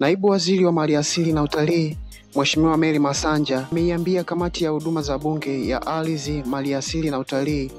Naibu Waziri wa Maliasili na Utalii Mheshimiwa Mary Masanja ameiambia kamati ya huduma za Bunge ya Ardhi, Maliasili na Utalii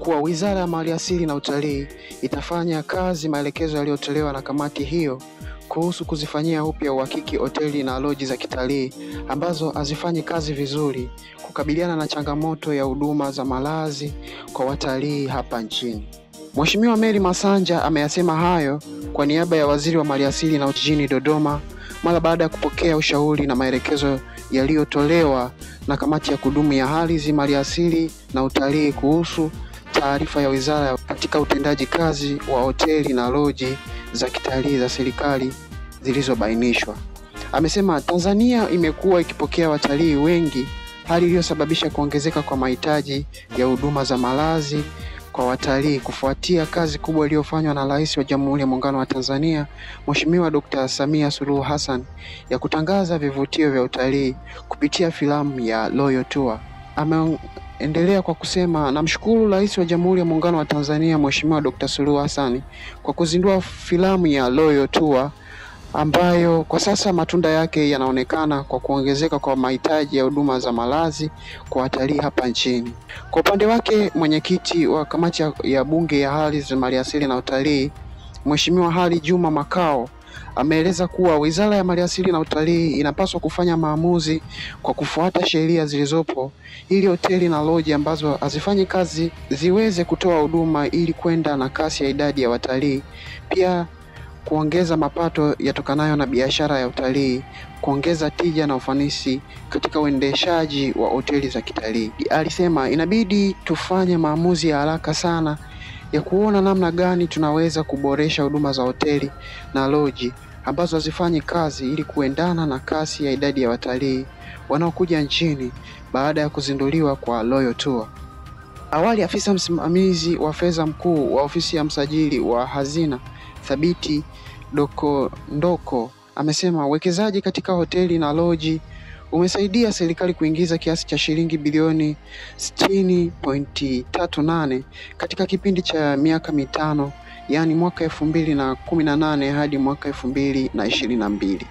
kuwa Wizara ya Maliasili na Utalii itafanya kazi maelekezo yaliyotolewa na kamati hiyo kuhusu kuzifanyia upya uhakiki hoteli na loji za kitalii ambazo hazifanyi kazi vizuri, kukabiliana na changamoto ya huduma za malazi kwa watalii hapa nchini. Mheshimiwa Mary Masanja ameyasema hayo kwa niaba ya Waziri wa Maliasili na jijini Dodoma mara baada ya kupokea ushauri na maelekezo yaliyotolewa na kamati ya kudumu ya ardhi, maliasili na utalii kuhusu taarifa ya wizara katika utendaji kazi wa hoteli na loji za kitalii za serikali zilizobainishwa. Amesema Tanzania imekuwa ikipokea watalii wengi, hali iliyosababisha kuongezeka kwa mahitaji ya huduma za malazi kwa watalii kufuatia kazi kubwa iliyofanywa na Rais wa Jamhuri ya Muungano wa Tanzania Mheshimiwa Dkt. Samia Suluhu Hassan ya kutangaza vivutio vya utalii kupitia filamu ya Royal Tour. Ameendelea kwa kusema, namshukuru Rais wa Jamhuri ya Muungano wa Tanzania Mheshimiwa Dkt. Suluhu Hassan kwa kuzindua filamu ya Royal Tour ambayo kwa sasa matunda yake yanaonekana kwa kuongezeka kwa mahitaji ya huduma za malazi kwa watalii hapa nchini. Kwa upande wake, mwenyekiti wa kamati ya bunge ya ardhi, maliasili na utalii Mheshimiwa Hali Juma Makao ameeleza kuwa Wizara ya Maliasili na Utalii inapaswa kufanya maamuzi kwa kufuata sheria zilizopo ili hoteli na loji ambazo hazifanyi kazi ziweze kutoa huduma ili kwenda na kasi ya idadi ya watalii. Pia kuongeza mapato yatokanayo na biashara ya utalii, kuongeza tija na ufanisi katika uendeshaji wa hoteli za kitalii. Alisema inabidi tufanye maamuzi ya haraka sana ya kuona namna gani tunaweza kuboresha huduma za hoteli na loji ambazo hazifanyi kazi ili kuendana na kasi ya idadi ya watalii wanaokuja nchini baada ya kuzinduliwa kwa Royal Tour. Awali, afisa msimamizi wa fedha mkuu wa ofisi ya msajili wa hazina Thabiti Doko Ndoko amesema uwekezaji katika hoteli na loji umesaidia serikali kuingiza kiasi cha shilingi bilioni 60.38 katika kipindi cha miaka mitano, yaani mwaka elfu mbili na kumi na nane hadi mwaka elfu mbili na ishirini na mbili.